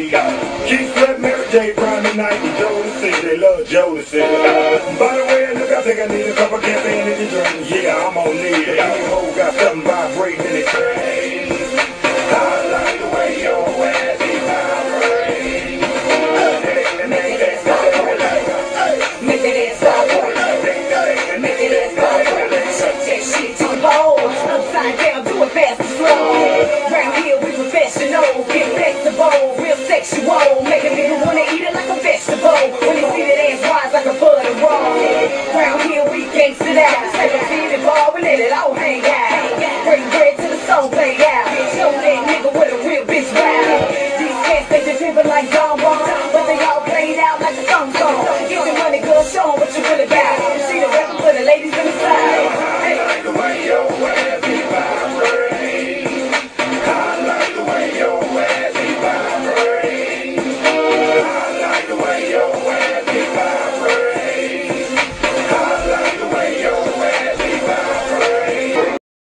G. Keith Sweat, Mary J. Brown tonight, and Jodeci. They love Jodeci. By the way, look, I think I need a cup of caffeine in the drink. Yeah, I'm on it. Any hoe got something vibrating a minute, I'll hang out. Break bread till the soul play out. Show that nigga what a real bitch. These cats, they just driven like Don but they all played out like a song. Get the money, girl, show what you really about. The rapper for the ladies and